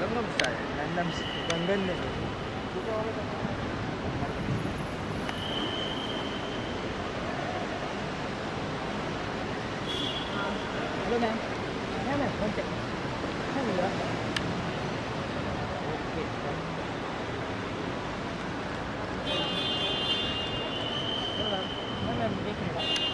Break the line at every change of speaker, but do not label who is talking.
മനസ്സിലായി എൻ്റെ ഗംഗന്നെ Hello ma'am. Yeah ma'am, one second. Hello. Okay. Hello ma'am. Yeah ma'am,